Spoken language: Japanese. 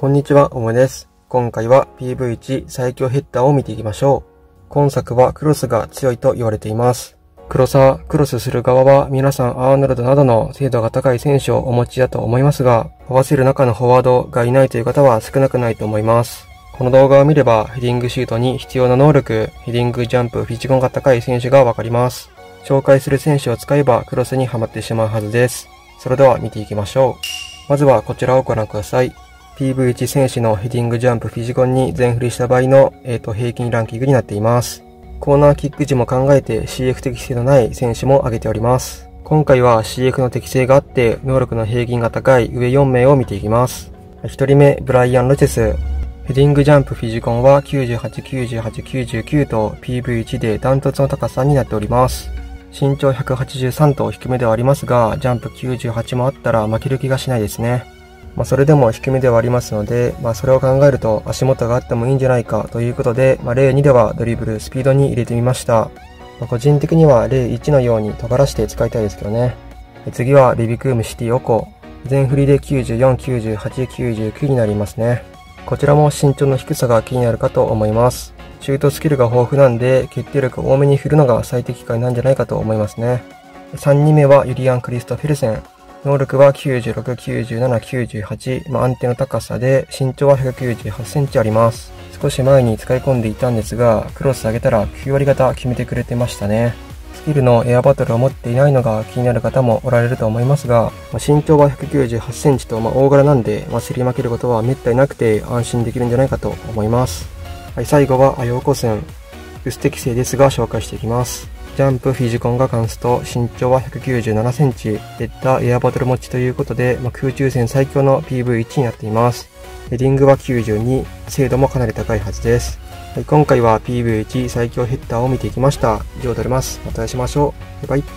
こんにちは、おもです。今回は PV1 最強ヘッダーを見ていきましょう。今作はクロスが強いと言われています。クロサー、クロスする側は皆さんアーノルドなどの精度が高い選手をお持ちだと思いますが、合わせる中のフォワードがいないという方は少なくないと思います。この動画を見ればヘディングシュートに必要な能力、ヘディングジャンプ、フィジコンが高い選手がわかります。紹介する選手を使えばクロスにはまってしまうはずです。それでは見ていきましょう。まずはこちらをご覧ください。PV1 選手のヘディングジャンプフィジコンに全振りした場合の、えーと、平均ランキングになっています。コーナーキック時も考えて CF 適性のない選手も挙げております。今回は CF の適性があって能力の平均が高い上4名を見ていきます。1人目、ブライアン・ロチェス。ヘディングジャンプフィジコンは98、98、99と PV1 でダントツの高さになっております。身長183と低めではありますが、ジャンプ98もあったら負ける気がしないですね。まあ、それでも低めではありますので、まあ、それを考えると足元があってもいいんじゃないかということで、まあ、例2ではドリブル、スピードに入れてみました。ま、個人的には例1のように尖らして使いたいですけどね。次はビビクームシティオコ。全振りで94、98、99になりますね。こちらも身長の低さが気になるかと思います。シュートスキルが豊富なんで、決定力多めに振るのが最適解なんじゃないかと思いますね。3人目はユリアン・クリストフェルセン。能力は96、97、98、まあ、安定の高さで身長は198センチあります。少し前に使い込んでいたんですが、クロス上げたら9割方決めてくれてましたね。スキルのエアバトルを持っていないのが気になる方もおられると思いますが、まあ、身長は198センチとま大柄なんで、まあ、競り負けることは滅多になくて安心できるんじゃないかと思います。はい、最後はアヨーコセン。薄適性ですが紹介していきます。ジャンプ、フィジコンが関すと身長は197センチ、レッダーエアバトル持ちということで、まあ、空中戦最強の PV1 になっています。ヘディングは92、精度もかなり高いはずです。はい、今回は PV1 最強ヘッダーを見ていきました。以上であります。またお会いしましょう。バイバイ。